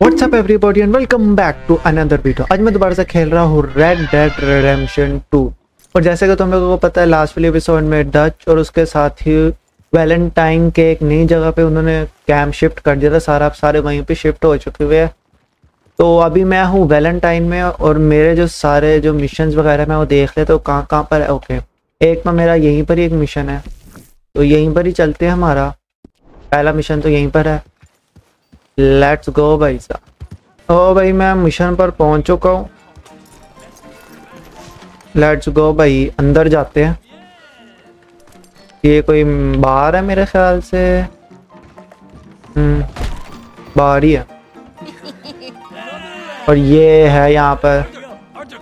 What's up everybody and welcome back to another video आज मैं दोबारा से खेल रहा हूँ रेड डेड रेडेम्पशन 2 और जैसे कि तुम लोगों को पता है लास्ट वाले एपिसोड में डच और उसके साथ ही वैलेंटाइन के एक नई जगह पे उन्होंने कैंप शिफ्ट कर दिया था। सारा आप सारे वहीं पे शिफ्ट हो चुके हुए हैं। तो अभी मैं हूँ वैलेंटाइन में और मेरे जो सारे जो मिशन वगैरह मैं वो देख लेता हूँ, कहाँ कहाँ पर है। ओके एक में मेरा यहीं पर ही एक मिशन है। तो यहीं पर ही चलते हैं हमारा। पहला मिशन तो यहीं पर है। लेट्स गो भाई साहब। ओ भाई मैं मिशन पर पहुँच चुका हूँ। लेट्स गो भाई अंदर जाते हैं। ये कोई बाहर है मेरे ख्याल से? हम्म बाहर ही है। और ये है यहाँ पर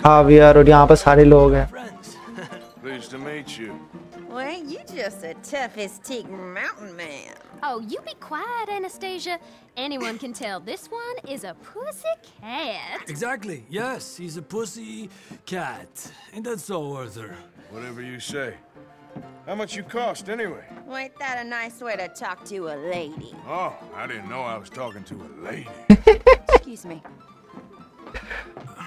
हावियर और यहाँ पर सारे लोग हैं. Well, you just the toughest teak mountain man. Oh, you be quiet, Anastasia. Anyone can tell this one is a pussy cat. Exactly. Yes, he's a pussy cat. Ain't that so, Arthur? Whatever you say. How much you cost anyway? Well, ain't that a nice way to talk to a lady? Oh, I didn't know I was talking to a lady. Excuse me.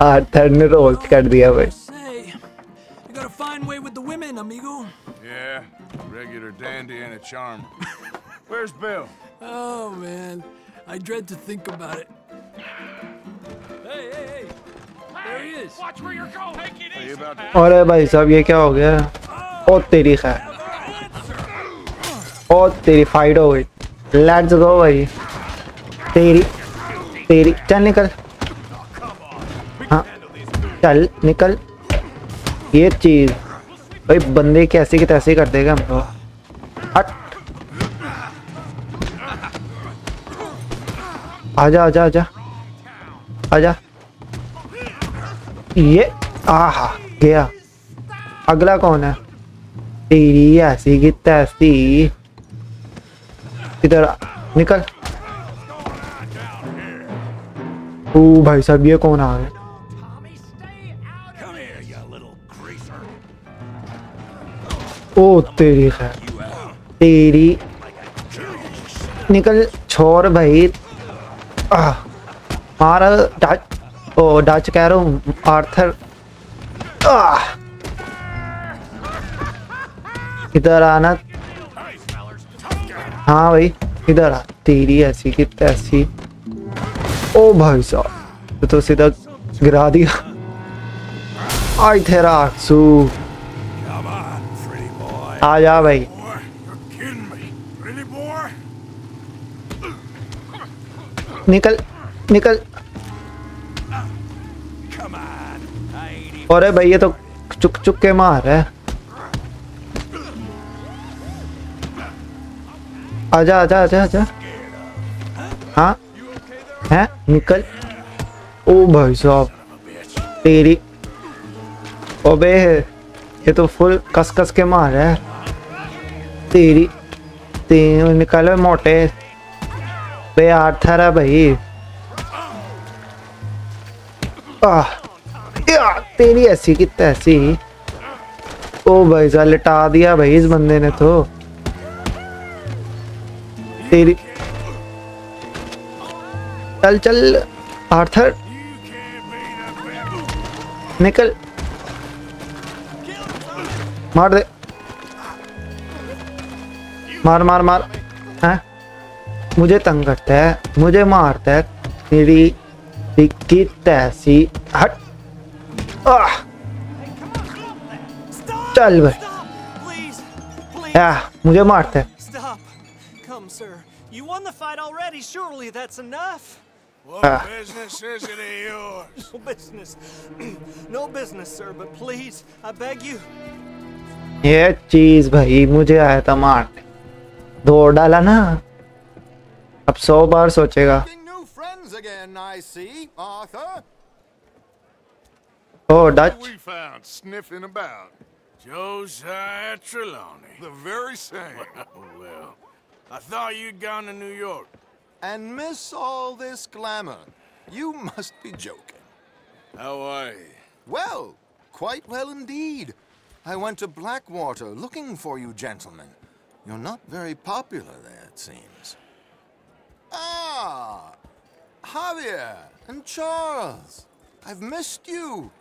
Arthur ने roast कर दिया भाई Say, you got a fine way with the women, amigo. yeah, regular dandy and a charm. Where's Bill? Oh, man. I dread to think about it. Hey, hey, hey. There he is. Watch where you're going. Take it easy. अरे भाई साहब ये क्या हो गया ओ तेरी खैर ओ तेरी फाइट हो गई लेट्स गो भाई तेरी तेरी चल निकल हाँ चल निकल ये चीज़ भाई बंदे कैसे की तैसे ही कर देगा हमको आजा आजा आजा। आजा। ये, आहा, गया। अगला कौन है? तेरी ऐसी की तैसी। इधर निकल। ओ भाई साहब, ये कौन आ गया. ओ तेरी खैर। तेरी निकल, छोड़ भाई। मार डच ओ डच कह रहा हूँ आर्थर। इधर आना? हाँ भाई इधर आ? तेरी ऐसी की तैसी। ओ भाई साहब तो, तो सीधा गिरा दिया। आई boy. आ जा भाई। निकल निकल. अरे भाई, ये तो चुक चुक के मार है। आजा आजा आजा आजा। हाँ? हैं? निकल। ओ भाई साहब, तेरी। ओबे ये तो फुल कस कस के मार है। तेरी तेरी निकल मोटे। बे आर्थर है भाई। आह या, तेरी ऐसी की तैसी। ओ भाई साहब लिटा दिया भाई इस बंदे ने तो। तेरी चल चल आर्थर। निकल। मार दे। मार मार मार। मुझे तंग करता है मुझे मारता है तेरी टिक्की तैसी हट आह चल भाई या मुझे मारता है. Come, sir. You won the fight already. Surely that's enough. What Ah. business is it of yours? No business. no business, sir. But please, I beg you. ये चीज़ भाई मुझे आया था मारने दौड़ डाला ना अब सौ बार सोचेगा Making new friends again, I see, Arthur. Oh What Dutch we found sniffing about? Josiah Trelawney. The very same. well, I thought you'd gone to New York. And miss all this glamour. You must be joking. How are you? Well, quite well indeed. I went to Blackwater looking for you gentlemen. You're not very popular there, it seems. Javier and Charles. I've missed you.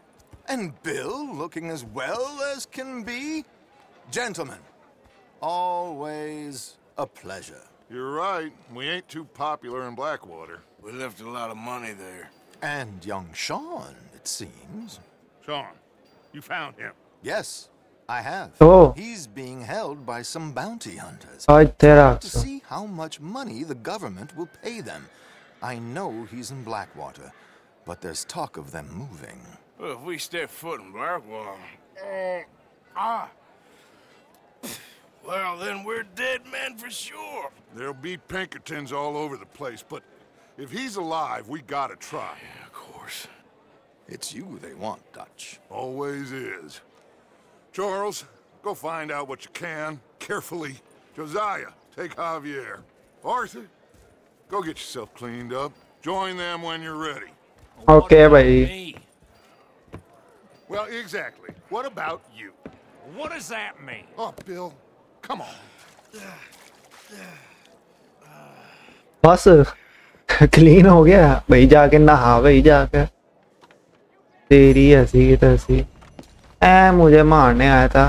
And Bill looking as well as can be. Gentlemen, always a pleasure. You're right. We ain't too popular in Blackwater. We left a lot of money there. And young Sean, it seems. Sean, you found him. Yes, I have. Oh. He's being held by some bounty hunters. I to see how much money the government will pay them I know he's in Blackwater, but there's talk of them moving. Well, if we step foot in Blackwater. Uh, ah. Well, then we're dead men for sure. There'll be Pinkertons all over the place, but if he's alive, we gotta try. Yeah, of course. It's you they want, Dutch. Always is. Charles, go find out what you can, carefully. Josiah, take Javier. Arthur, go get yourself cleaned up. Join them when you're ready. Okay भाई Me. Well, exactly. What about you? What does that mean? Oh, Bill, come on. बस clean हो गया भाई जाके नहा भाई जाके तेरी ऐसी की तैसी ऐ मुझे मारने आया था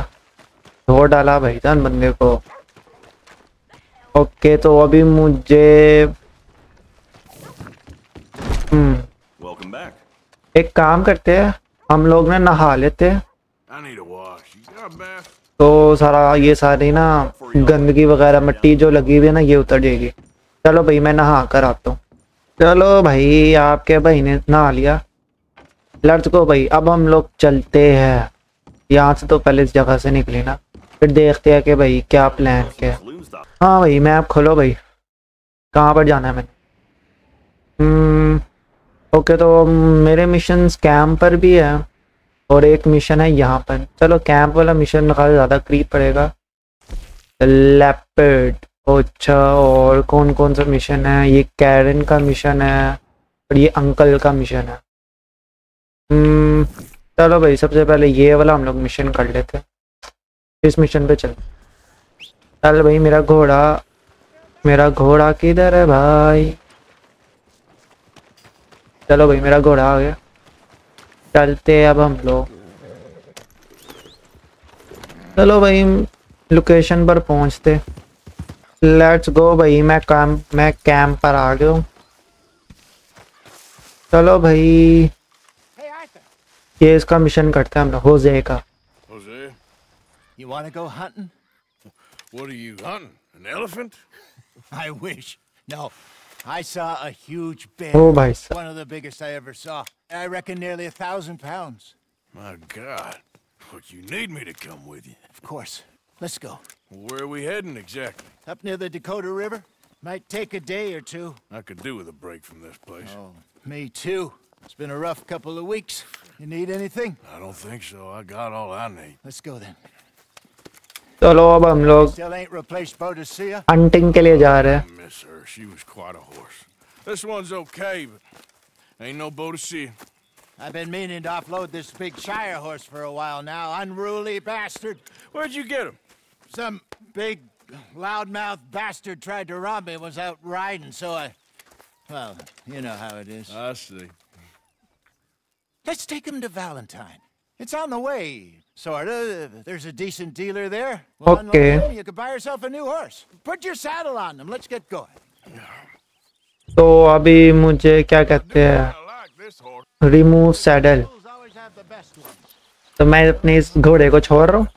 धो डाला भाई जान बंदे को ओके तो अभी मुझे हम्म Welcome back. एक काम करते हैं हम लोग ना नहा लेते हैं? तो सारा ये सारी ना गंदगी वगैरह मिट्टी जो लगी हुई है ना ये उतर जाएगी। चलो भाई मैं नहा कर आता हूँ। चलो भाई आपके भाई ने नहा लिया। लड़ को भाई अब हम लोग चलते हैं। यहाँ से तो पहले इस जगह से निकले ना। फिर देखते हैं कि भाई क्या प्लान क्या है। हाँ भाई मैप खोलो भाई। कहाँ पर जाना है मैंने? हम्म, ओके तो मेरे मिशन कैंप पर भी है और एक मिशन है यहाँ पर। चलो कैंप वाला मिशन काफ़ी ज़्यादा करीब पड़ेगा। लेपर्ड अच्छा और कौन कौन सा मिशन है? ये कैरन का मिशन है और ये अंकल का मिशन है। हम्म, चलो भाई सबसे पहले ये वाला हम लोग मिशन कर लेते हैं। इस मिशन पे चल। चल भाई मेरा घोड़ा मेरा घोड़ा किधर है भाई? चलो भाई मेरा घोड़ा आ गया चलते अब हम लोग चलो भाई लोकेशन पर पहुँचते लेट्स गो भाई मैं कैंप मैं कैंप पर आ गया हूँ चलो भाई ये इसका मिशन करते हैं हम लोग होजे का Jose, You want to go hunting? what are you hunting? An elephant? I wish. No. I saw a huge bear. Oh my! One of the biggest I ever saw. I reckon nearly a thousand pounds. My God! But you need me to come with you. Of course. Let's go. Where are we heading exactly? Up near the Dakota River. Might take a day or two. I could do with a break from this place. Oh, me too. It's been a rough couple of weeks. You need anything? I don't think so. I got all I need. Let's go then. चलो अब हम लोग Still ain't replaced Boadicea? Hunting के लिए जा रहे हैं I miss her. She was quite a horse. This one's okay, but ain't no boat to see. I've been meaning to offload this big Shire horse for a while now. Unruly bastard. Where'd you get him? Some big loudmouth bastard tried to rob me was out riding, so I. Well, you know how it is. I see. Let's take him to Valentine. It's on the way, Sorta. There's a decent dealer there. We'll Okay. him, You could buy yourself a new horse. Put your saddle on them. Let's get going. तो अभी मुझे क्या कहते हैं remove saddle. तो मैं अपने इस घोड़े को छोड़ रहा हूँ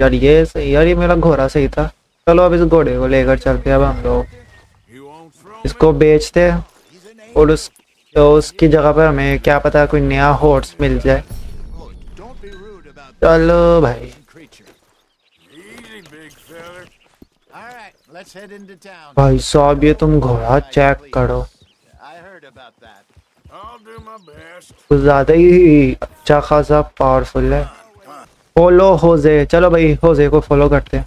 यार ये सही यार ये मेरा घोड़ा सही था चलो अब इस घोड़े को लेकर चलते हैं अब हम लोग इसको बेचते हैं और उस तो उसकी जगह पर हमें क्या पता कोई नया हॉर्स मिल जाए into town. भाई साहब ये तुम घोड़ा चेक करो. कुछ ज़्यादा ही अच्छा खासा पावरफुल है फॉलो होजे चलो भाई होजे को फॉलो करते हैं.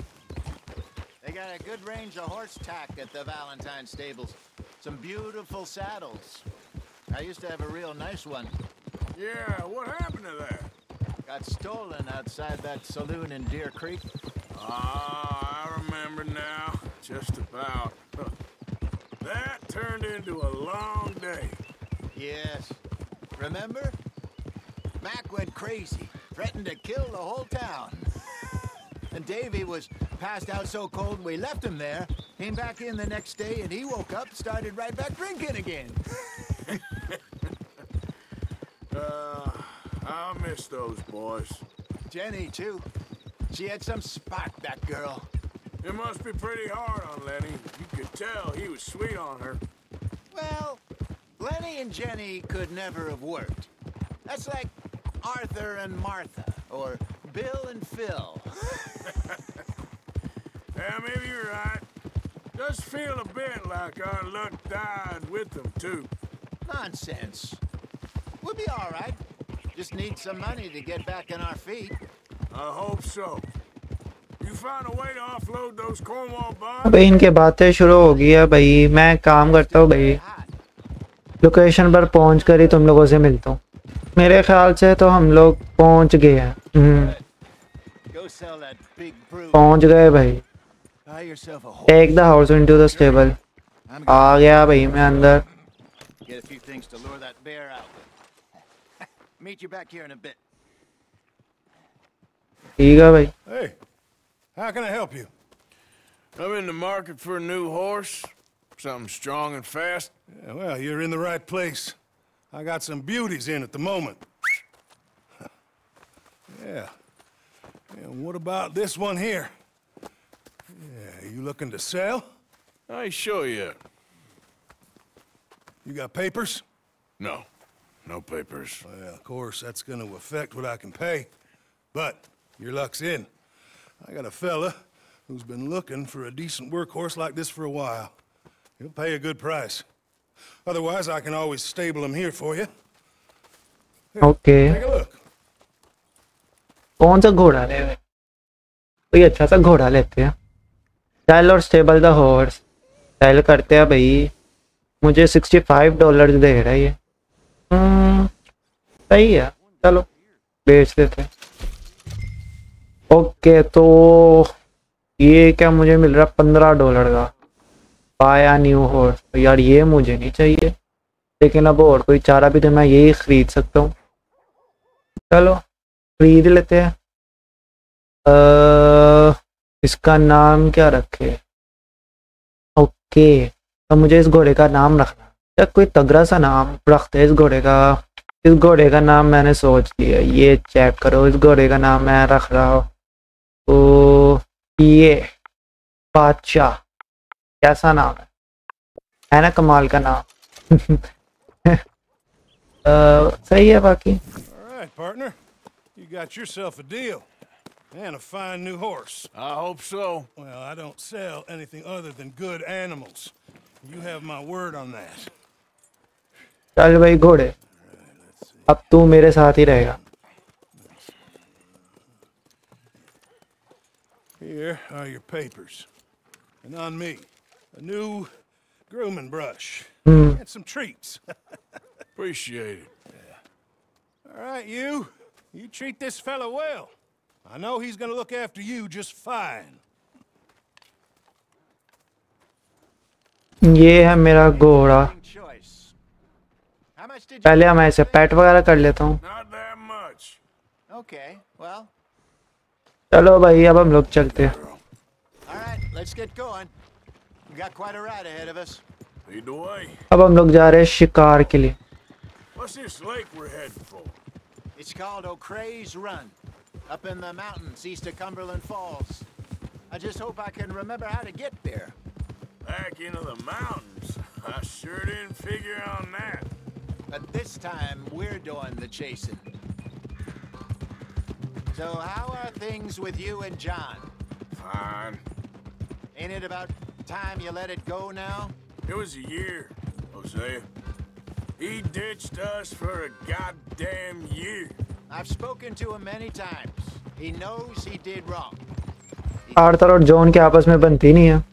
Some beautiful saddles. I used to have a real nice one. Yeah, what happened to that? Got stolen outside that saloon in Deer Creek. Ah, I remember now. Just about. That turned into a long day. Yes. Remember? Mac went crazy, threatened to kill the whole town. And Davy was passed out so cold we left him there, came back in the next day, and he woke up, started right back drinking again. Uh, I miss those boys. Jenny, too. She had some spark, that girl. It must be pretty hard on Lenny. You could tell he was sweet on her. Well, Lenny and Jenny could never have worked. That's like Arthur and Martha, or Bill and Phil. Yeah, maybe you're right. Does feel a bit like our luck died with them, too. Nonsense. We'll be all right. Just need some money to get back on our feet. I hope so. You find a way to offload those Cornwall bonds? अबे इनके बातें शुरू हो गई है भाई मैं काम करता हूँ भाई लोकेशन पर पहुँच कर ही तुम लोगों से मिलता हूँ मेरे ख्याल से तो हम लोग पहुँच गए हैं हम्म. पहुँच गए भाई. Take the house into the stable आ गया भाई मैं अंदर Meet you back here in a bit. Hey, how can I help you? I'm in the market for a new horse. Something strong and fast. Yeah, well, you're in the right place. I got some beauties in at the moment. yeah. And what about this one here? Yeah, you looking to sell? I show you. You got papers? No. No papers. Well, of course, that's going to affect what I can pay. But your luck's in. I got a fella who's been looking for a decent workhorse like this for a while. He'll pay a good price. Otherwise, I can always stable him here for you. Okay Take a look. कौन सा घोड़ा ले कोई अच्छा सा घोड़ा लेते हैं सेल और स्टेबल द हॉर्स सेल करते हैं भाई मुझे सिक्सटी फाइव डॉलर दे रहा है ये हम्म, सही है। चलो बेच देते ओके तो ये क्या मुझे मिल रहा पंद्रह डॉलर का? पाया न्यू हॉर्स। यार ये मुझे नहीं चाहिए। लेकिन अब और कोई चारा भी तो मैं यही खरीद सकता हूँ। चलो, खरीद लेते हैं। इसका नाम क्या रखे? ओके तो मुझे इस घोड़े का नाम रखना। या कोई तगड़ा सा नाम रखते हैं इस घोड़े का इस घोड़े का नाम मैंने सोच लिया ये चेक करो इस घोड़े का नाम मैं रख रहा हूँ तो ये बादशाह कैसा नाम है है ना कमाल का नाम अ, सही है बाकी All right, partner. You got yourself a deal. And a fine new horse. I hope so. Well, I don't sell anything other than good animals. You have my word on that. चल भाई घोड़े अब तू मेरे साथ ही रहेगा Here are your papers. And on me, a new grooming brush. And some treats. Appreciate it. All right, you. You treat this fella well. I know he's gonna look after you just fine. ये है मेरा घोड़ा पहले मैं इसे पेट वगैरह कर लेता हूँ. Okay, well, चलो भाई अब हम लोग चलते right. अब हम लोग जा रहे हैं शिकार के लिए? It's called O'Creagh's Run, up in the mountains east of Cumberland Falls. I just hope I can remember how to get there. Back into the mountains. I sure didn't figure on that. But this time, we're doing the chasing. So how are things with you and John? Fine. Ain't it about time you let it go now? It was a year, Hosea. He ditched us for a goddamn year. I've spoken to him many times. He knows he did wrong. Arthur और John के आपस में बनती नहीं है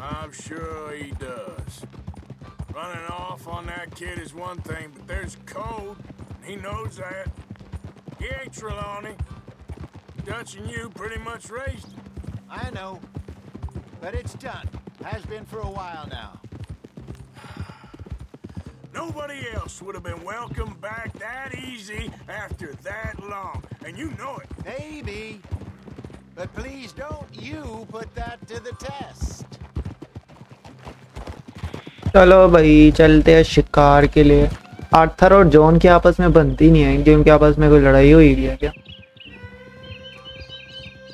I'm sure he does. Running off on that kid is one thing, but there's code. He knows that. He ain't Trelawney. Dutch and you pretty much raised him. I know. But it's done. Has been for a while now. Nobody else would have been welcomed back that easy after that long. And you know it. Maybe. But please don't you put that to the test. चलो भाई, चलते हैं शिकार के लिए। Arthur और John की आपस में बनती नहीं है कि उनके आपस में कोई लड़ाई हुई है क्या?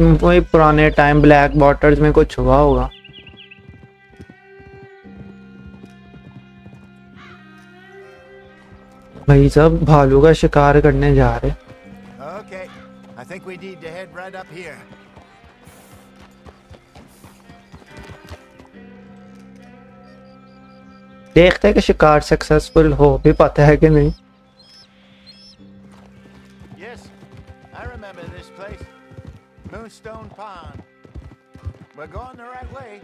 वही पुराने टाइम ब्लैक बॉटर्स में कुछ हुआ होगा। भाई, सब भालू का शिकार करने जा रहे Okay. देखते हैं कि शिकार सक्सेसफुल हो भी पाता है कि नहीं Yes, I remember this place. Moonstone Pond. We're going the right way.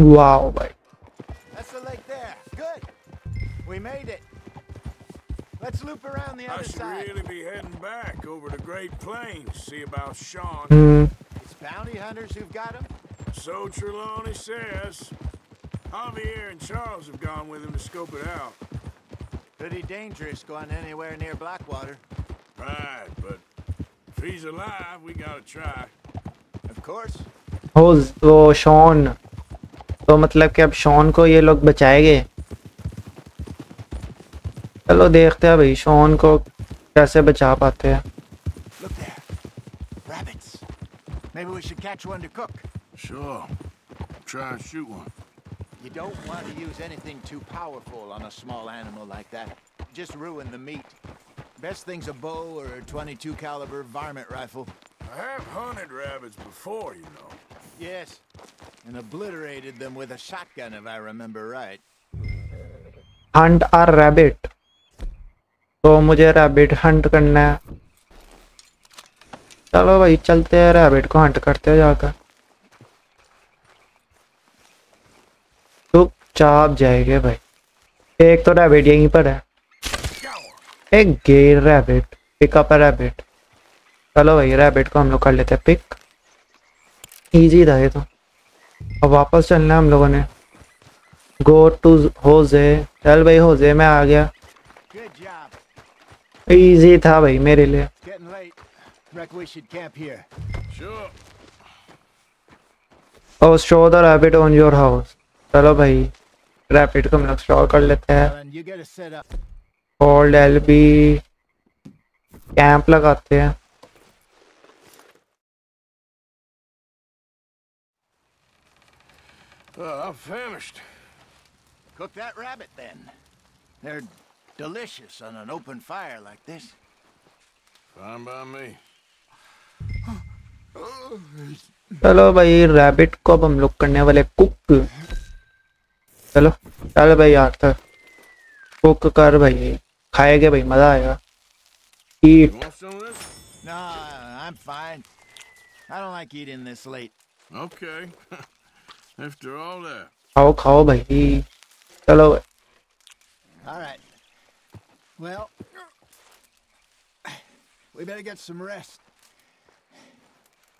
Wow भाई That's the lake there. Good. We made it. Let's loop around the I other should side. really be heading back over the Great Plains, see about Sean. Hmm It's bounty hunters who've got him. So Trelawney says. Javier and Charles have gone with him to scope it out. Pretty dangerous going anywhere near Blackwater. Right, but if he's alive, we gotta try. Of course. हो वो Shawn तो मतलब कि अब Shawn को ये लोग बचाएंगे चलो देखते हैं भाई शॉन को कैसे बचा पाते हैं Look there. Rabbits. Maybe we should catch one to cook. Sure. Try and shoot one. You don't want to use anything too powerful on a small animal like that. Just ruin the meat. Best thing's a bow or a 22 caliber varmint rifle. I have hunted rabbits before, you know. Yes. And obliterated them with a shotgun if I remember right. Hunt are rabbit तो मुझे rabbit Hunt करना है। चलो भाई, चलते हैं rabbit को Hunt करते हैं जाकर। चुपचाप जाएँगे भाई। एक तो रैबिट यहीं पर है। एक गेर रैबिट पिकअप है रैबिट चलो भाई रैबिट को हम लोग कर लेते हैं पिक इजी था ये तो। अब वापस चलना है हम लोगों ने। गो टू होजे चल भाई होजे में आ गया. इजी था भाई मेरे लिए. और show the rabbit on your house चलो भाई रैपिड को हम लोग स्टोर कर लेते हैं. होल्ड एल बी कैंप लगाते हैं Uh, I'm famished. Cook that rabbit then. They're delicious on an open fire like this. Fine by me. चलो भाई रैबिट को अब हम लोग करने वाले कुक चलो चल भाई यार था कुक कर भाई खाएंगे भाई मजा आएगा You eat want some of this? No, I'm fine. I don't like eating this late. Okay. After all that. खाओ खाओ भाई चलो भाई All right. Well, we better get some rest.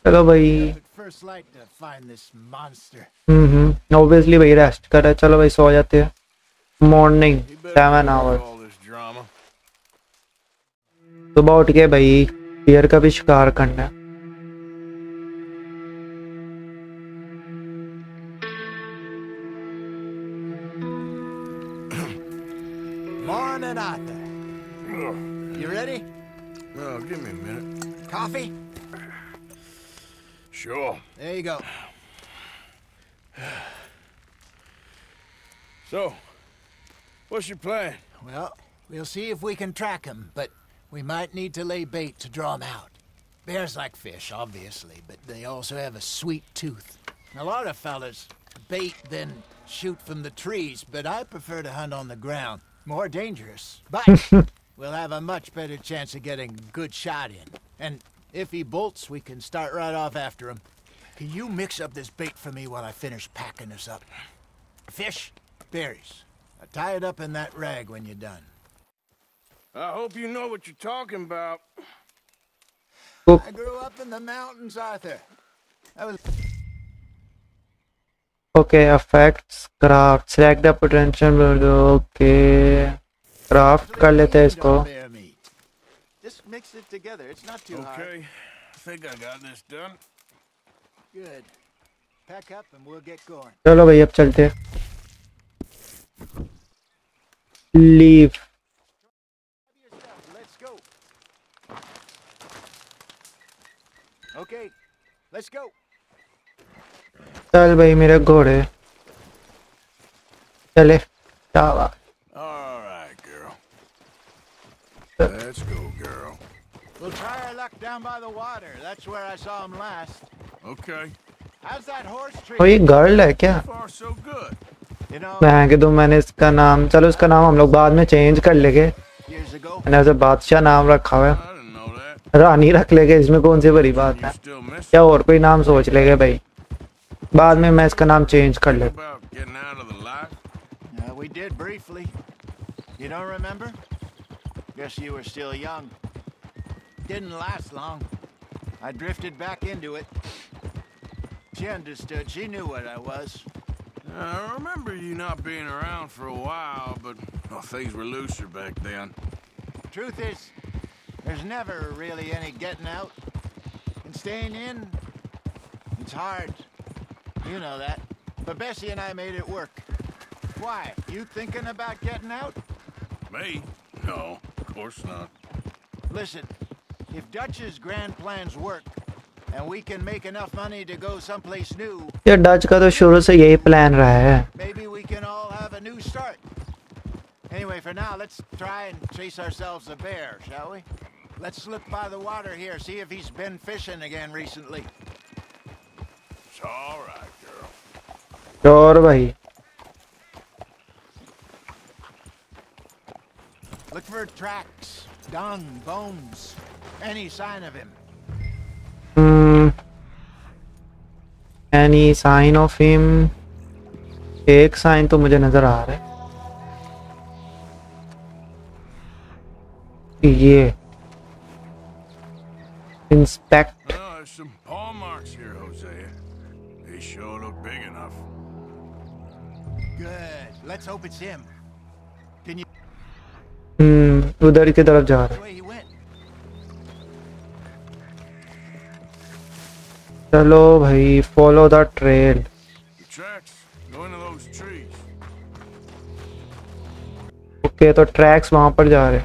चलो भाई first light to find this monster. Hmm hmm. Obviously भाई rest कर है चलो भाई सो जाते हैं मॉर्निंग सेवन drama. सुबह उठ के भाई बियर का भी शिकार करना है you go. So, what's your plan? Well, we'll see if we can track him, but we might need to lay bait to draw him out. Bears like fish, obviously, but they also have a sweet tooth. A lot of fellas bait, then shoot from the trees, but I prefer to hunt on the ground. More dangerous, but we'll have a much better chance of getting a good shot in. And if he bolts, we can start right off after him. Can you mix up this bait for me while I finish packing this up? Fish, berries. Now tie it up in that rag when you're done. I hope you know what you're talking about. I grew up in the mountains, Arthur. I was okay affects craft select the potential okay craft कर लेते हैं इसको bear meat. Just mix it together. It's not too hard. Okay, I think I got this done. चलो भाई अब चलते leave Let's go. Okay, let's go. चल भाई मेरे घोड़े चले शाबाश All right, girl. Let's go, girl. We'll try our luck down by the water. That's where I saw him last. ये गर्ल है क्या? मैं तो मैंने इसका नाम चलो इसका नाम हम लोग बाद में चेंज कर लेंगे। मैंने बादशाह नाम रखा हुआ रानी रख लेंगे इसमें कौन सी बड़ी बात है? क्या और कोई नाम सोच लेंगे भाई। बाद में मैं इसका नाम चेंज कर लेता I drifted back into it. She understood. She knew what I was. Uh, I remember you not being around for a while, but well, things were looser back then. Truth is, there's never really any getting out. And staying in, it's hard. You know that. But Bessie and I made it work. Why? You thinking about getting out? Me? No, of course not. Listen, if Dutch's grand plans work, and we can make enough money to go someplace new, ये Dutch का तो शुरू से यही plan रहा है maybe we can all have a new start. Anyway, for now, let's try and chase ourselves a bear, shall we? Let's look by the water here, see if he's been fishing again recently. It's all right, girl. और भाई Look for tracks, dung, bones, Any sign of him? Hmm. Any sign of एक sign तो मुझे नज़र आ रहा है। ये। Inspect hmm, उधर की तरफ़ जा रहा है। चलो भाई फॉलो द ट्रेल ओके तो ट्रैक्स वहाँ पर जा रहे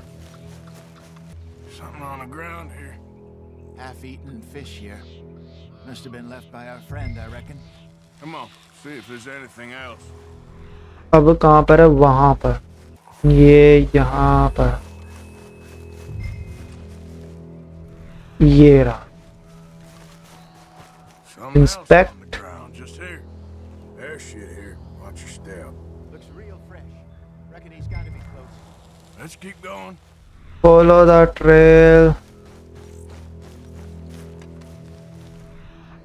अब कहा पर है? वहाँ पर। ये यहाँ पर। ये रहा। Inspect. the ground, just here. There's shit here. Watch your step. Looks real fresh. Reckon he's got to be close. Let's keep going. Follow the trail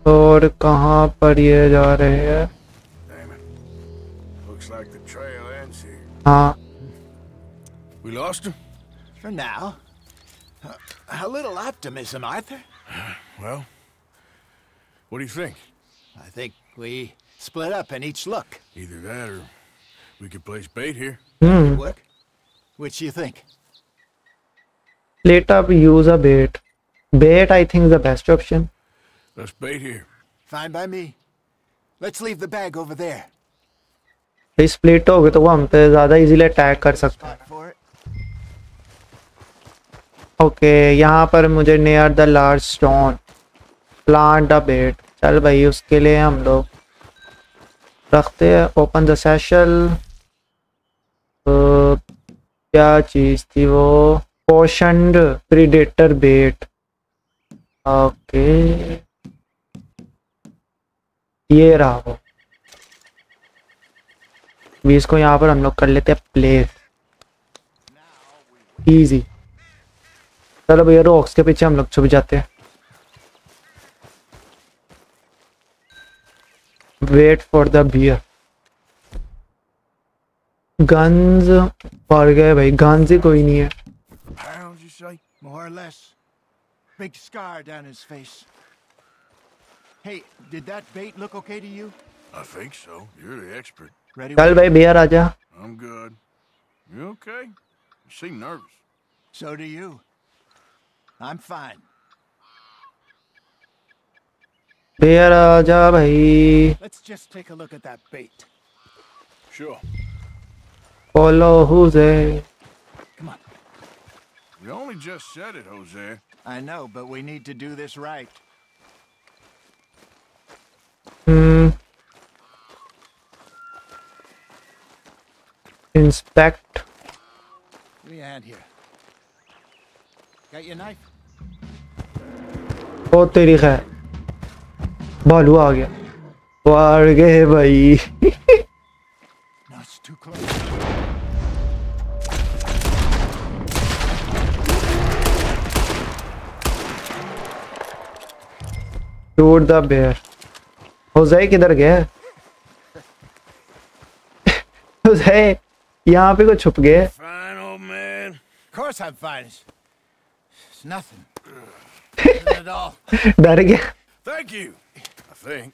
और कहाँ पर ये जा रहे हैं Damn it. Looks like the trail ends here. हाँ We lost him? For now. Uh, a little optimism, Arthur. Well, what do you think? I think we split up and each look. Either that or we could place bait here. Hmm Work? Which you think? Let up use a bait bait I think the best option Let's bait here. Fine by me. Let's leave the bag over there. Split हो गए तो वो हम पे ज्यादा easily attack कर सकता है Spot for it. ओके यहाँ पर मुझे near the large stone plant bait चल भाई, उसके लिए हम लोग रखते हैं ओपन द सेशल तो क्या चीज़ थी वो? पोशंड प्रीडेटर बेट ओके ये रहा वो। भी इसको यहाँ पर हम लोग कर लेते हैं प्लेस इजी चलो भैया रॉक्स के पीछे हम लोग छुप जाते हैं। Wait for the bear guns पड़ गए भाई गन्स ही कोई नहीं है Pounds, you say? More or less. big scar down his face. Hey, did that bait look okay to you? I think so. You're the expert. Ready? चल भाई beer आजा I'm good. You okay? You seem nervous. So do you. I'm fine. Beer आजा भाई Let's just take a look at that bait. Sure. Follow Hosea Come on. You only just said it, Jose. I know, but we need to do this right. Hmm. Inspect Give me a hand here. Got your knife? ओ तेरी खैर भालू आ गया। वार गए भाई। टूट the bare होजय किधर गया? होजय यहाँ पे कोई छुप गए। डर गया। think.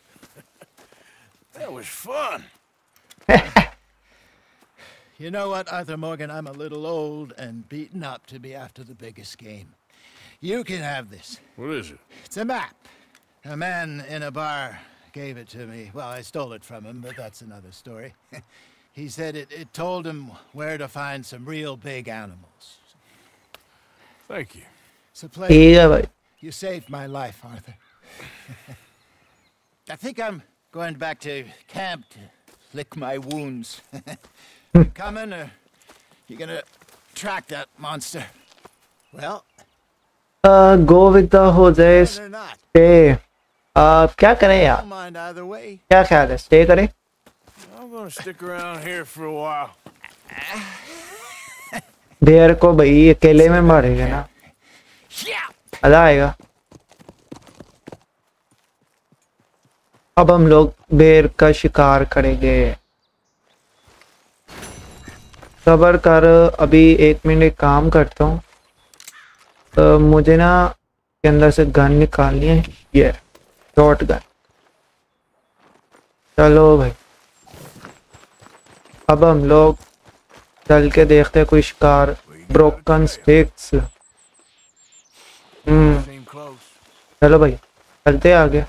that was fun. you know what, Arthur Morgan? I'm a little old and beaten up to be after the biggest game. You can have this. What is it? It's a map. A man in a bar gave it to me. Well, I stole it from him, but that's another story. he said it, it told him where to find some real big animals. Thank you. It's a pleasure. You saved my life, Arthur. I think I'm going back to camp to lick my wounds. You Coming, or you gonna track that monster? Well, go with the Hosea or not. Stay अब क्या करें यार Don't mind either way. क्या ख्याल है stay करें I'm gonna stick around here for a while. Bear को भाई अकेले में मारेगा ना मजा आएगा अब हम लोग बेर का शिकार करेंगे। सबर कर, अभी एक मिनट एक काम करता हूँ। तो मुझे ना के अंदर से गन निकालनी है। ये शॉर्ट गन चलो भाई। अब हम लोग चल के देखते हैं कोई शिकार ब्रोकन स्टिक्स हम्म। चलो भाई, चलते आगे।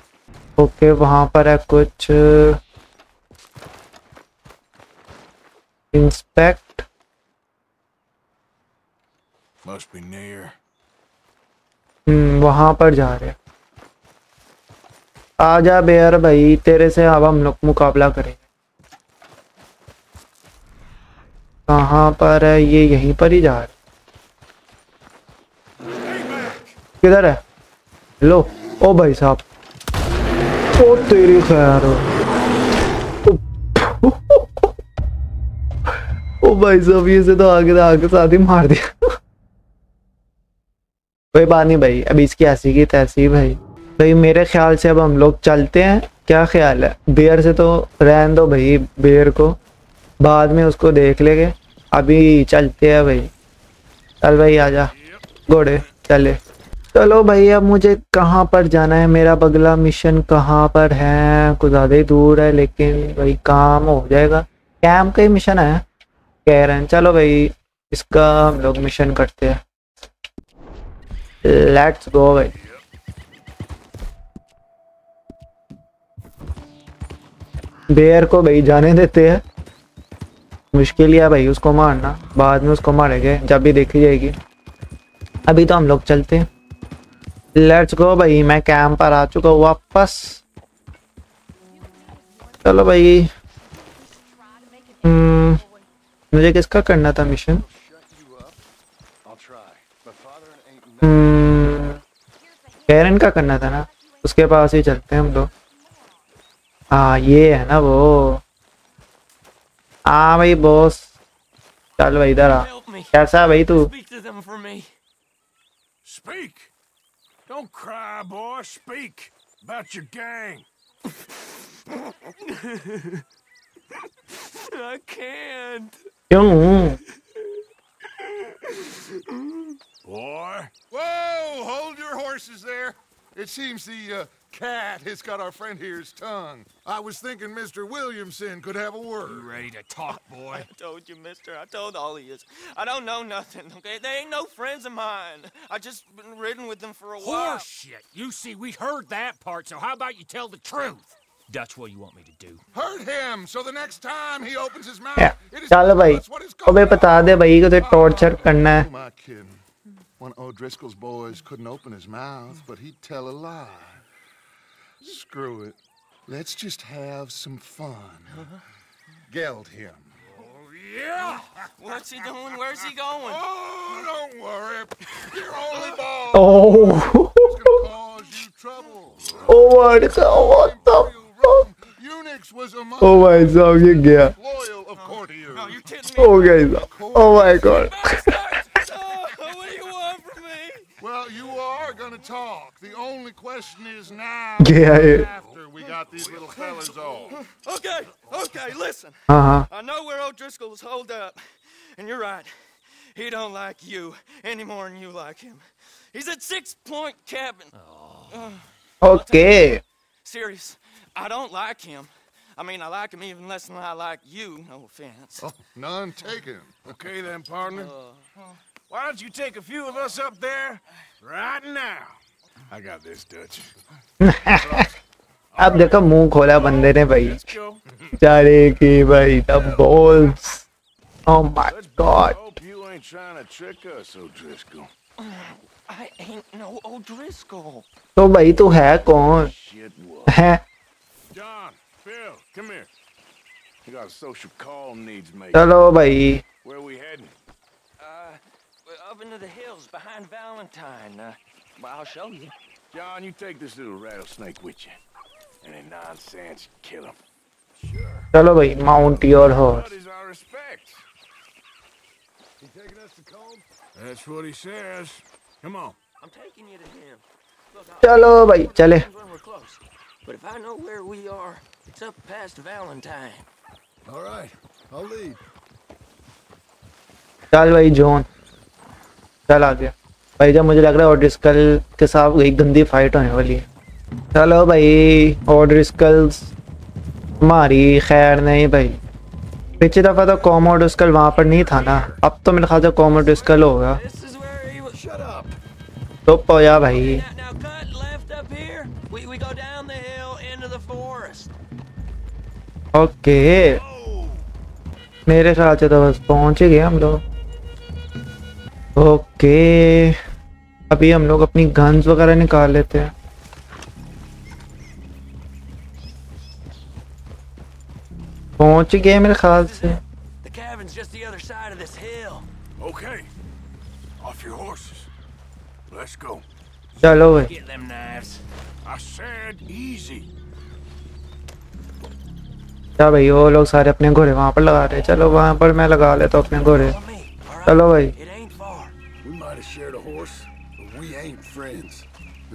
ओके वहाँ पर है कुछ इंस्पेक्ट near. हम्म वहाँ पर जा रहे आ जा बेयर भाई तेरे से अब हम लोग मुकाबला करेंगे। कहाँ पर है? ये यहीं पर ही जा रहे किधर है? लो ओ भाई साहब। ओ तेरी, खैर। ओ भाई साहब, ये से तो आगे आगे साथ ही मार दिया। कोई बात नहीं भाई अभी इसकी ऐसी की तैसी भाई भाई, मेरे ख्याल से अब हम लोग चलते हैं। क्या ख्याल है? बेयर से तो रहन दो भाई बेयर को। बाद में उसको देख लेंगे। अभी चलते हैं भाई। चल भाई, आजा। घोड़े, चले। चलो भाई अब मुझे कहाँ पर जाना है? मेरा अगला मिशन कहाँ पर है? कुछ ज़्यादा ही दूर है, लेकिन भाई काम हो जाएगा। कैंप का ही मिशन है कह रहे हैं चलो भाई, इसका हम लोग मिशन करते हैं। लेट्स गो भाई। बेयर को भाई जाने देते हैं। मुश्किल है भाई, उसको मारना। बाद में उसको मारेंगे, जब भी देखी जाएगी। अभी तो हम लोग चलते हैं। लेट्स गो भाई मैं कैंप पर आ चुका हूँ वापस। चलो भाई। हम्म, मुझे किसका करना था मिशन हम्म, कैरन का करना था ना? उसके पास ही चलते हैं हम लोग। हाँ ये है ना वो। हाँ भाई बॉस चल भाई इधर आ। कैसा है भाई तू? Speak. Don't cry, boy. Speak about your gang. I can't. क्यों Boy. Whoa! Hold your horses! horses there? It seems the uh, cat has got our friend here's tongue. I was thinking Mr. Williamson could have a word. ready to talk, boy? I told you, mister. I told all of you. I don't know nothing, okay? They ain't no friends of mine. I just been ridden with them for a while. Horse shit. You see, we heard that part, so how about you tell the truth? Dutch, what do you want me to do? Hurt him, so the next time he opens his mouth, Yeah. it is चल भाई that's what it's अबे बता दे भाई कि तुझे torture करना है Who am I kidding? One of O'Driscoll's boys couldn't open his mouth, but he'd tell a lie. Screw it. Let's just have some fun. Uh -huh. Geld him. Oh, yeah! What's he doing? Where's he going? Oh, don't worry. You're only bald. Oh. oh my god, oh, what the fuck? Oh my god, you get. Oh guys, oh my god. Well, you are gonna talk. The only question is now yeah, after we got these little fellas off. Okay, okay, listen. Uh-huh. I know where old Driscoll's holed up, and you're right. He don't like you any more than you like him. He's at Six Point Cabin. Oh. Uh, okay. Serious, I don't like him. I mean, I like him even less than I like you. No offense. Oh, none taken. Okay then, partner. Uh, Why don't you take a few of us up there right now? I got this, Dutch. अब देखो मुंह खोला बंदे ने भाई Let's go. चारे की भाई the balls Oh my god. Hope you ain't trying to trick us, O'Driscoll. I ain't no O'Driscoll. तो भाई तू है कौन Shit, what? है John, Phil, come here. We got a social call needs made. चलो भाई Where we heading? up into the hills behind Valentine. Uh, well, I'll show you. John, you take this little rattlesnake with you. Any nonsense, kill him. Sure. Chalo bhai, mount your horse. What is our respect? He taking us to Combe? That's what he says. Come on. I'm taking you to him. Look, Chalo bhai, chale. We're close. But if I know where we are, it's up past Valentine. All right, I'll leave. Chal bhai, John. चल आ गया भाई जब मुझे लग रहा है ऑडिस्कल के साथ एक गंदी फाइट होने वाली है। चलो भाई ऑडिस्कल्स हमारी खैर नहीं भाई। पिछली दफ़ा तो कॉमोडिस्कल वहाँ पर नहीं था ना। अब तो मेरे ख्याल से कॉमोडिस्कल होगा. तो पोया भाई। Now, now cut left up here. We, we go down the hill into the forest. Okay मेरे ख्याल से तो बस पहुँच ही गए हम लोग। ओके अभी हम लोग अपनी गन्स वगैरह निकाल लेते हैं पहुँच गए मेरे ख्याल से. Okay. Off your horses. Let's go. चलो भाई Get them knives. I said easy. क्या भाई वो लोग सारे अपने घोड़े वहाँ पर लगा रहे चलो वहाँ पर मैं लगा लेता हूँ अपने घोड़े चलो भाई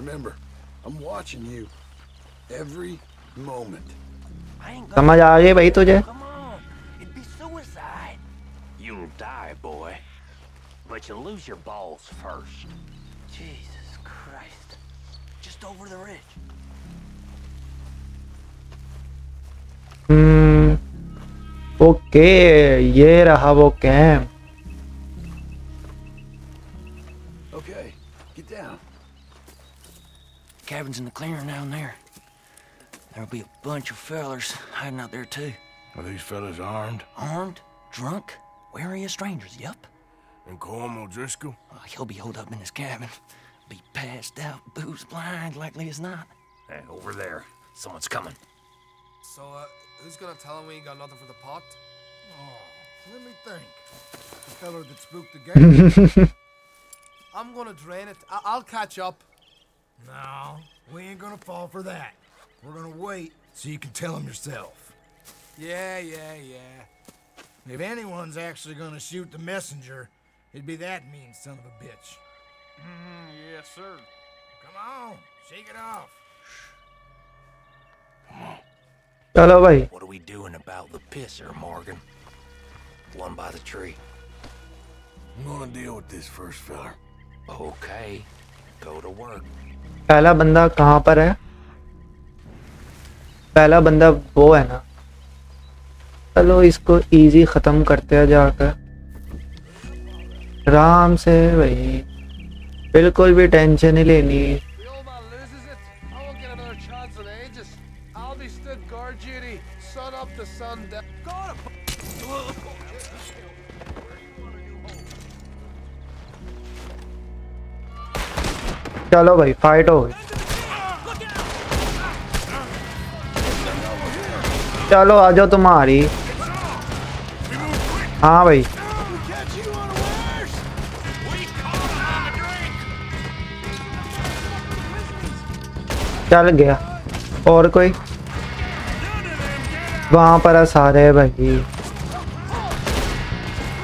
Remember, I'm watching you. Every moment. I ain't समझ आ गई भाई तुझे Come on. It'd be suicide. You'll die, boy. But you'll lose your balls first. Jesus Christ. Just over the ridge. Hmm okay ये रहा वो camp Cabin's in the clearing down there. There'll be a bunch of fellers hiding out there too. Are these fellas armed? Armed, drunk, wary of strangers. Yup. And Colm O'Driscoll? Uh, he'll be holed up in his cabin. Be passed out, booze blind, likely as not. Hey, over there. Someone's coming. So, uh, who's gonna tell him we ain't got nothing for the pot? Oh, let me think. The fella that spooked the game. I'm gonna drain it. I- I'll catch up. No, we ain't gonna fall for that. We're gonna wait so you can tell him yourself. Yeah, yeah, yeah. If anyone's actually gonna shoot the messenger, it'd be that mean son of a bitch. Mm, yes, sir. Come on, shake it off. Hello. What are we doing about the pisser, Morgan? One by the tree. I'm gonna deal with this first fella. Okay, go to work. पहला बंदा कहाँ पर है? पहला बंदा वो है ना। चलो इसको इजी ख़त्म करते हैं जाकर। आराम से भाई। बिल्कुल भी टेंशन नहीं लेनी। चलो भाई फाइट हो गई। चलो, आ जाओ तुम्हारी। हाँ भाई। चल गया। और कोई? वहाँ पर है सारे भाई।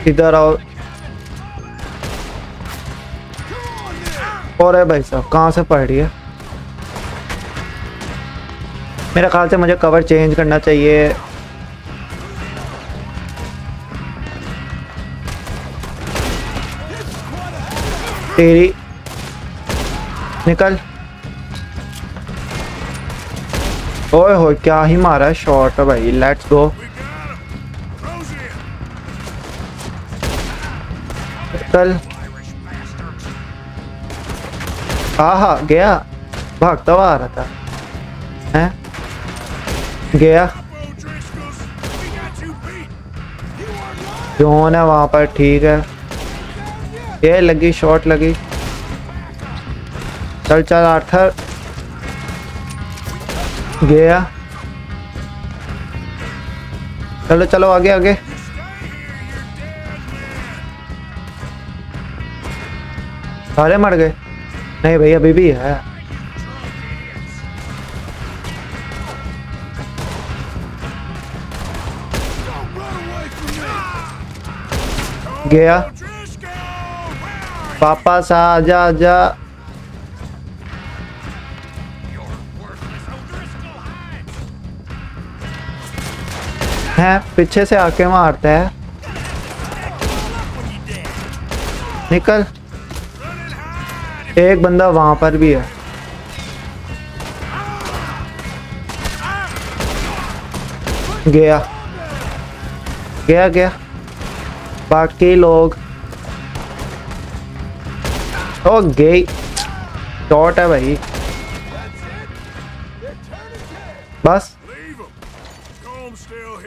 इधर आओ। और है भाई साहब, कहाँ से पढ़ रही है? मेरे ख्याल से मुझे कवर चेंज करना चाहिए। तेरी निकल। ओए हो, क्या ही मारा है शॉट भाई लेट्स गो चल हाँ हाँ गया। भागता हुआ आ रहा था। हैं? गया। जोन है वहाँ पर ठीक है? ये लगी शॉट लगी। चल चल, आर्थर। गया। चलो चलो, आगे आगे। सारे मर गए। नहीं भाई, अभी भी है। गया। वापस आ, जा जा। है, पीछे से आके मारता है। निकल। एक बंदा वहाँ पर भी है। गया। गया गया। बाकी लोग। ओ गई। शॉट है भाई। बस।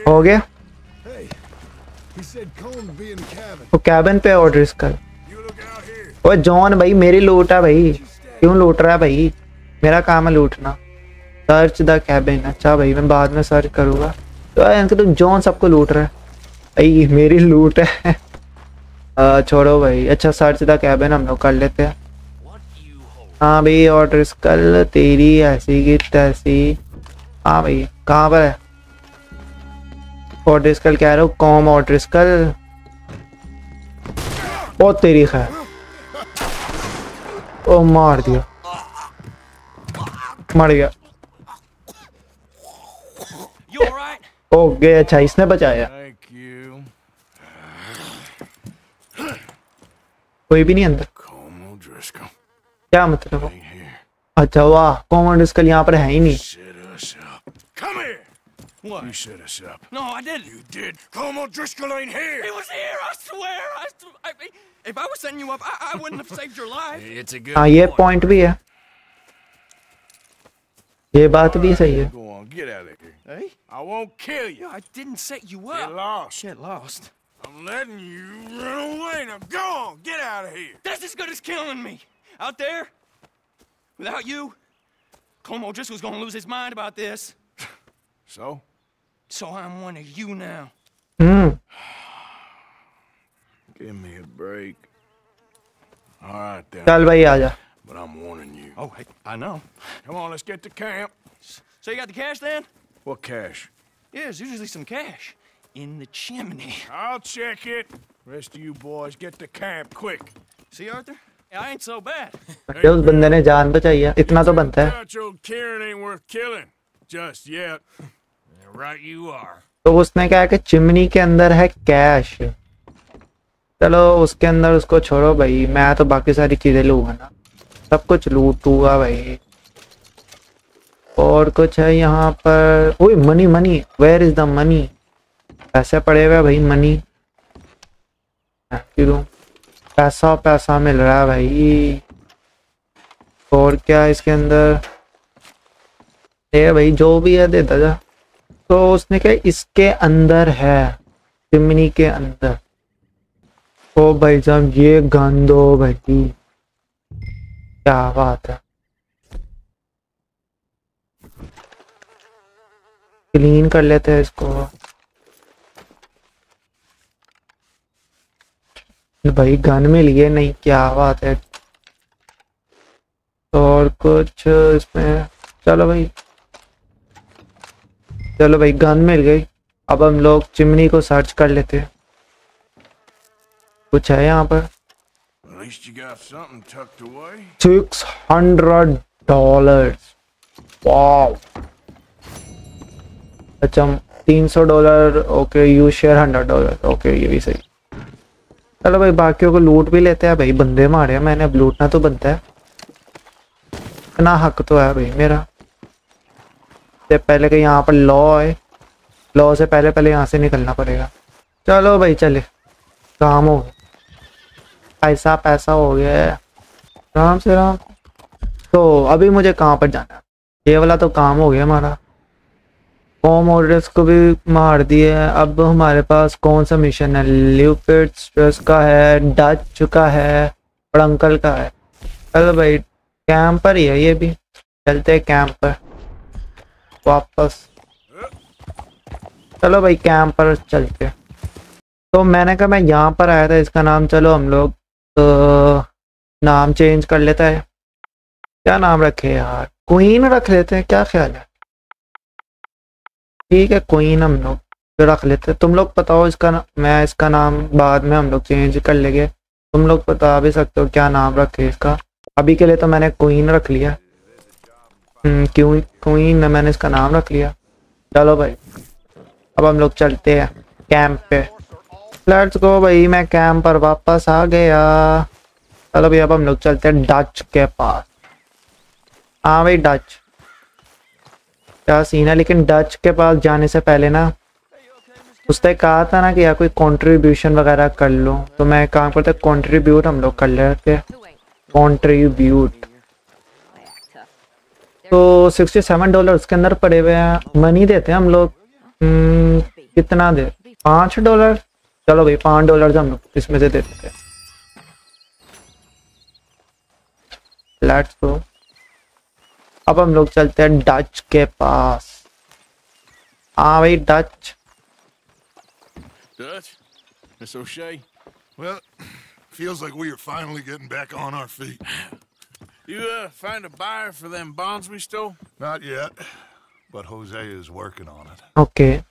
हो गया. वो कैबिन पे ऑर्डर कर। ओ जॉन भाई मेरी लूट है भाई। क्यों लूट रहा है भाई? मेरा काम है लूटना। सर्च द कैबिन अच्छा भाई मैं बाद में सर्च करूँगा। तो इनके तो जॉन सबको लूट रहा है। भाई मेरी लूट है। आ, छोड़ो भाई। अच्छा सर्च द कैबिन हम लोग कर लेते हैं। हाँ भाई ऑर्डर कर तेरी ऐसी की तैसी। हाँ भाई कहाँ पर है? ऑर्डर कल कह रहा हूँ कॉम ऑर्डर कल? ओ तेरी खैर। ओ मार दिया मर गया ओ गए अच्छा इसने बचाया कोई भी नहीं अंदर क्या मतलब अच्छा वाह कॉमन डिस्कल यहाँ पर है ही नहीं. What? You set us up. No, I didn't. You did. Como Driscoll ain't here. He was here, I swear. I, I, if I was setting you up, I, I wouldn't have saved your life. It's a good हाँ ये point भी है ये बात भी सही है Go on, get out of here. Hey? I won't kill you. I didn't set you up. Get lost. Get lost. I'm letting you run away. Now go on, get out of here. That's as good as killing me. Out there, without you, Como Driscoll's gonna lose his mind about this. So? So I'm one of you now. Hmm Give me a break. All right, then. चल भाई आजा But I'm warning you. Oh, hey, I know. Come on, let's get to camp. So you got the cash then? What cash? Yeah, there's usually some cash in the chimney. I'll check it. Rest of you boys, get to camp quick. See, Arthur? I ain't so bad. ये उस बंदे ने जान बचाई है इतना तो बनता है Dutch old Kieran ain't worth killing. Just yet. Right you are. तो उसने कहा कि चिमनी के अंदर है कैश चलो उसके अंदर उसको छोड़ो भाई, मैं तो बाकी सारी चीज़ें लूँगा ना। सब कुछ लूटूँगा भाई। और कुछ है यहाँ पर। ओए money money where is the money पैसे पड़े हुए भाई मनी पैसा पैसा मिल रहा है भाई। और क्या इसके अंदर? ये भाई, जो भी है देता जा तो उसने क्या इसके अंदर है, चिमनी के अंदर। ओ भाई साहब, ये गंदो भाई। क्या बात है। क्लीन कर लेते हैं इसको। भाई, गन में लिए नहीं, क्या बात है। और कुछ इसमें, चलो भाई। चलो भाई, गन मिल गई। अब हम लोग चिमनी को सर्च कर लेते हैं। कुछ है यहाँ पर. सिक्स हंड्रेड डॉलर अच्छा तीन सौ dollar okay you share hundred dollar okay ये भी सही। चलो भाई बाकियों को लूट भी लेते हैं। भाई बंदे मारे हैं मैंने। अब लूटना तो बनता है। इतना हक तो है भाई मेरा। से पहले कि यहाँ पर लॉ है। लॉ से पहले पहले यहाँ से निकलना पड़ेगा। चलो भाई चले। काम हो गया। पैसा पैसा हो गया है। राम से राम। तो अभी मुझे कहाँ पर जाना है? ये वाला तो काम हो गया हमारा। होम ऑर्डर्स को भी मार दिए अब हमारे पास कौन सा मिशन है? ल्यूपिड स्ट्रेस का है डच का है, और अंकल का है। चलो भाई कैंप पर ही है ये भी। चलते हैं कैंप पर। वापस। चलो भाई कैंप पर चलते तो मैंने कहा मैं यहाँ पर आया था, इसका नाम चलो हम लोग तो नाम चेंज कर लेता है। क्या नाम रखे यार? क्वीन रख लेते हैं क्या ख्याल है? ठीक है क्वीन हम लोग रख लेते हैं। तुम लोग बताओ इसका ना, मैं इसका नाम बाद में हम लोग चेंज कर लेंगे। तुम लोग बता भी सकते हो क्या नाम रखे इसका। अभी के लिए तो मैंने क्वीन रख लिया। हम्म, क्यों क्वीन मैंने इसका नाम रख लिया। चलो भाई अब हम लोग चलते हैं कैंप पे। लेट्स गो भाई मैं कैंप पर वापस आ गया। चलो भाई अब हम लोग चलते हैं डच के पास। हाँ भाई डच क्या सीन है? लेकिन डच के पास जाने से पहले ना उसने कहा था ना कि यार कोई कंट्रीब्यूशन वगैरह कर लो। तो मैं काम करता कंट्रीब्यूट हम लोग कर लेते कंट्रीब्यूट तो सिक्सटी सेवन डॉलर उसके अंदर पड़े हुए हैं। मनी देते हैं हम लोग? हम्म, कितना दे? पाँच डॉलर चलो भाई पाँच डॉलर हम लोग इसमें से दे देते हैं लेट्स गो अब हम लोग चलते हैं डच के पास हाँ भाई Dutch Dutch? Miss O'Shea? Well, feels like we are finally getting back on our feet. You uh, find a buyer for them bonds we stole? Not yet, but Jose is working on it. Okay.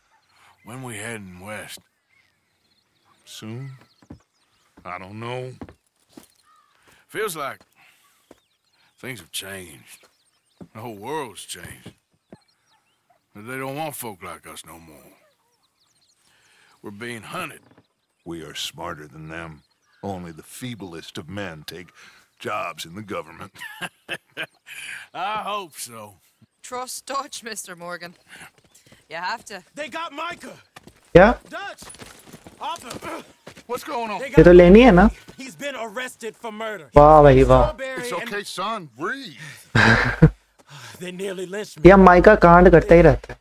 When we heading west? Soon? I don't know. Feels like things have changed. The whole world's changed. But they don't want folk like us no more. We're being hunted. We are smarter than them. Only the feeblest of men take jobs in the government. I hope so. Trust Dutch, Mr. Morgan. You have to. They got Micah. Yeah? Dutch. Arthur. What's going on? ये तो लेनी है ना He's been arrested for murder. वाह भाई वाह It's okay, son. Breathe. They nearly lynched me. ये mica कांड करता ही रहता है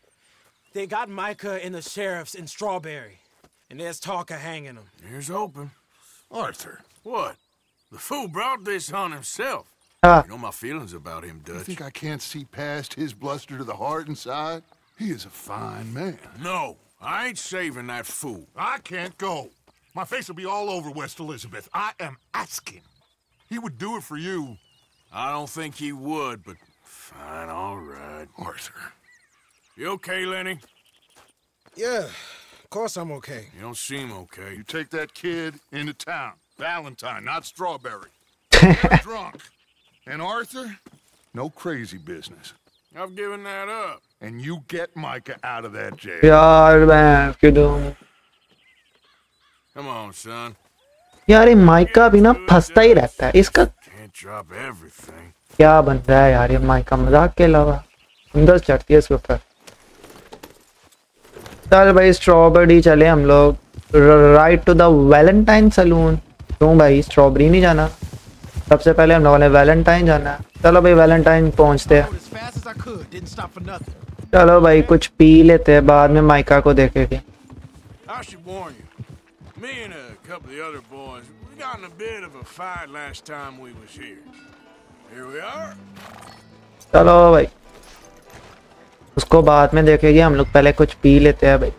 They got Micah in the sheriff's in Strawberry. And there's talk of hanging him. Here's hoping. Arthur. What? The fool brought this on himself. Ah. You know my feelings about him, You Dutch. think I can't see past his bluster to the heart inside? He is a fine man. No, I ain't saving that fool. I can't go. My face will be all over West Elizabeth. I am asking. He would do it for you. I don't think he would, but fine, all right. Arthur. You okay, Lenny? Yeah, of course I'm okay. You don't seem okay. You take that kid into town. Valentine, not Strawberry. Drunk. And Arthur, no crazy business. I've given that up. And you get Micah out of that jail. यार मैं दूँ Come on, son. यार ये mica भी ना फंसता ही रहता है इसका. क्या बन रहा है यार ये माइका मज़ाक के अलावा सुंदर चढ़ती है इसके ऊपर चल भाई स्ट्रॉबेरी चले हम लोग right to the Valentine saloon क्यों भाई स्ट्रॉबेरी नहीं जाना सबसे पहले हम लोगों ने वैलेंटाइन जाना है चलो भाई वैलेंटाइन पहुँचते हैं. चलो भाई कुछ पी लेते हैं बाद में माइका को देखेंगे. Me and a couple of the other boys, we got in a bit of a fight last time we was here. Here we are. चलो भाई उसको बाद में देखेंगे हम लोग पहले कुछ पी लेते हैं भाई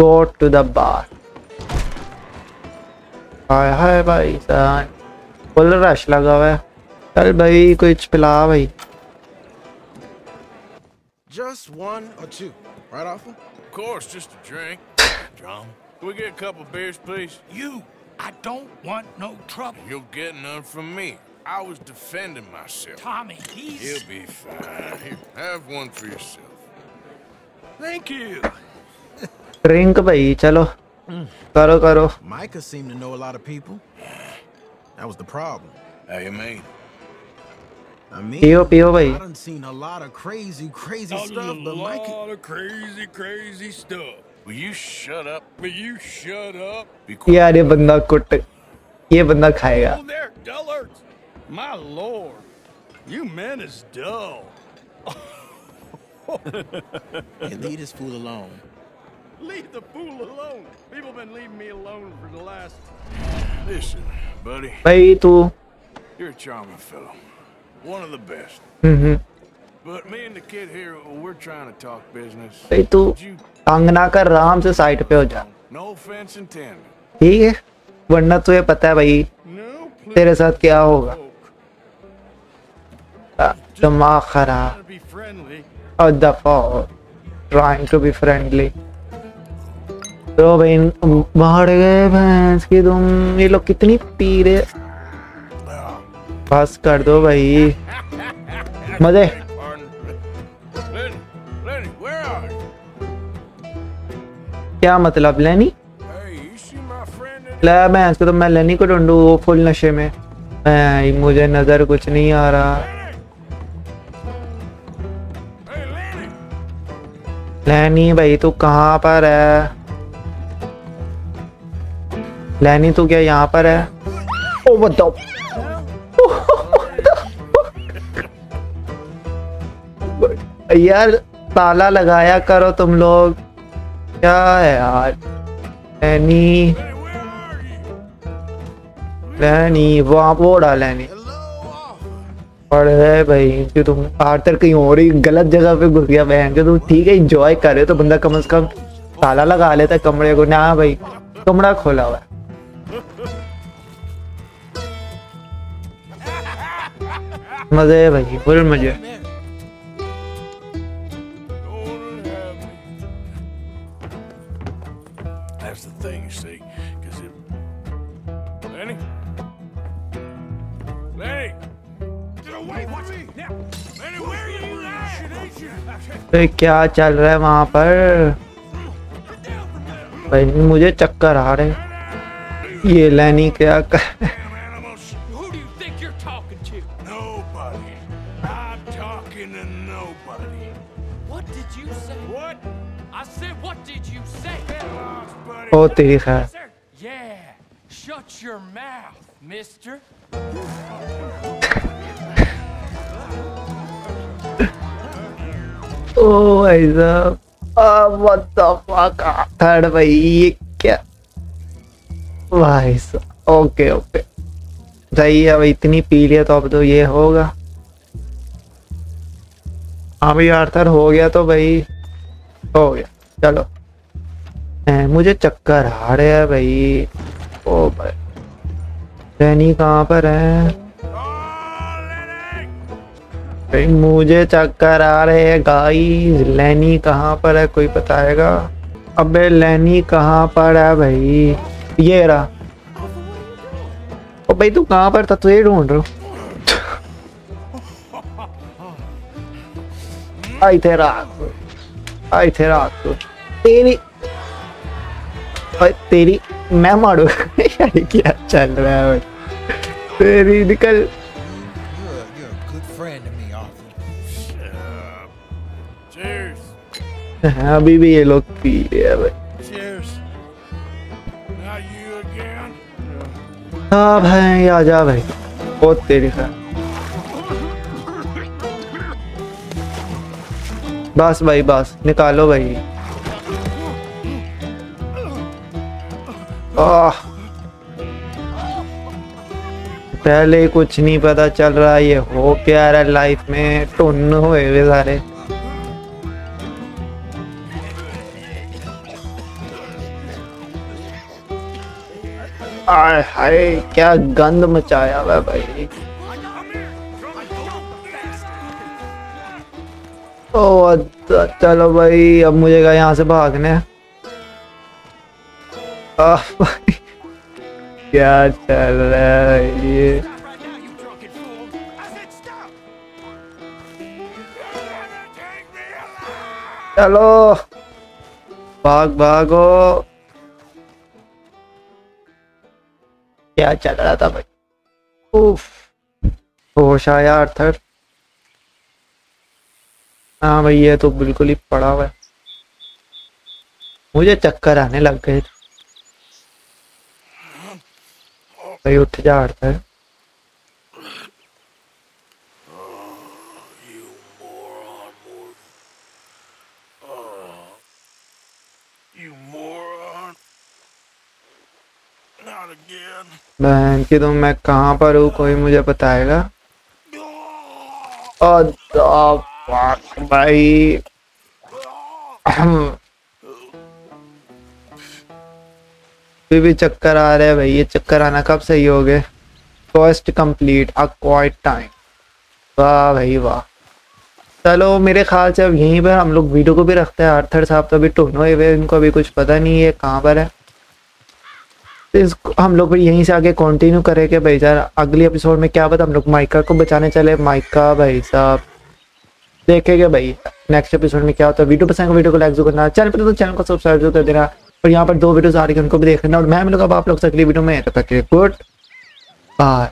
गो टू द बार हाय हाय भाई सन फुल रश लगा हुआ है चल भाई कुछ पिला भाई Just one or two, right, Alpha? Of course, just a drink. John, can we get a couple beers, please? You, I don't want no trouble. You'll get none from me. I was defending myself. Tommy, he's... He'll be fine. Here, have one for yourself. Thank you. Drink भाई चलो करो करो Micah seemed to know a lot of people. That was the problem. How you mean? I mean, पियो पियो भाई I done seen a lot of crazy, crazy A stuff, but Micah. lot of crazy, crazy stuff. Will you shut up? Will you shut up? Be यार ये बंदा कुट ये बंदा खाएगा Oh, there, dullards. My lord. You men is dull. Hey, leave this fool alone. Leave the fool alone. People been leaving me alone for the last... Listen, buddy. भाई तू You're a charming fellow. One of the best. Hmm But me and the kid here, we're trying to talk business. भाई तू तंग ना कर आराम से side पे हो जा। No offense intended. ठीक है? वरना तुझे पता है भाई तेरे साथ क्या होगा? दिमाग खराब। और दफ़ा ट्राइंग टू बी फ्रेंडली तो भाई बाहर गए भैंस की तुम। ये लोग कितनी पी रहे बस कर दो भाई। मज़े? क्या मतलब लेनी? ले भैंस को तो मैं लेनी को ढूंढू वो फुल नशे में। भाई, मुझे नज़र कुछ नहीं आ रहा। लैनी भाई, तू कहाँ पर है? लैनी, तू क्या यहाँ पर है? ओ बताओ यार, ताला लगाया करो तुम लोग। क्या है यार? लैनी। लैनी, वो आप वो डाला और है भाई कि तुम आर्थर कहीं और ही गलत जगह पे घुस गया बहन। के तुम ठीक है इंजॉय कर रहे हो तो बंदा कम से कम ताला लगा लेता कमरे को। ना भाई, कमरा खोला हुआ है। मज़े भाई, फुल मज़े। अरे क्या चल रहा है वहाँ पर? भाई मुझे चक्कर आ रहे ये लेनी क्या कर oh, तेरी ओ भाई साहब थर्ड भाई ये क्या? भाई साहब ओके ओके सही है भाई इतनी पी लिया तो अब तो ये होगा। हाँ भाई आर्थर हो गया तो भाई हो गया। चलो। ए, मुझे चक्कर आ रहे हैं भाई। ओ भाई। रैनी कहाँ पर है? मुझे चक्कर आ रहे हैं गाइस लैनी कहाँ पर है, कोई बताएगा? अबे, लैनी कहाँ पर है भाई? ये रहा। ओ भाई, तू कहाँ पर था? तुझे ढूंढ रहा आई थे रात को। आई थे रात को। तेरी तेरी मैं मारू? यार क्या चल रहा है भाई? तेरी निकल अभी भी ये लोग पी रहे हैं भाई? हाँ भाई आ जा भाई। बहुत तेरी खा बस भाई बस निकालो भाई। आह। पहले कुछ नहीं पता चल रहा ये हो क्या रहा लाइफ में? टुन हुए हुए सारे। आय हाय क्या गंद मचाया हुआ भाई? ओ अच्छा, चलो भाई अब मुझे का यहाँ से भागने। क्या चल रहा है ये? चलो भाग भागो। क्या चल रहा था भाई? होश आया अर्थर हाँ भाई, ये तो बिल्कुल ही पड़ा हुआ मुझे चक्कर आने लग गए भाई, उठ जा, अर्थर। बहन की तो मैं कहाँ पर हूँ, कोई मुझे बताएगा? भाई। फिर भी चक्कर आ रहे हैं भाई, ये चक्कर आना कब सही हो गए? First complete a quite time वाह भाई वाह। चलो, मेरे ख्याल से अब यहीं पर हम लोग वीडियो को भी रखते हैं। आर्थर साहब तो अभी टोनो हुए इनको अभी कुछ पता नहीं है कहाँ पर है। तो इसको हम लोग भी यहीं से आगे कंटिन्यू करेंगे भाई सर अगली एपिसोड में क्या पता हम लोग माइका को बचाने चले। माइका भाई साहब देखेंगे भाई नेक्स्ट एपिसोड में क्या होता है। वीडियो पसंद है वीडियो को लाइक ज़रूर करना। चैनल पर तो चैनल को सब्सक्राइब ज़रूर कर देना। और यहाँ पर दो वीडियोस आ रही है, उनको भी देखना। और मैं मिलूँगा आप लोग से अगली वीडियो में। तब तक गुड बाय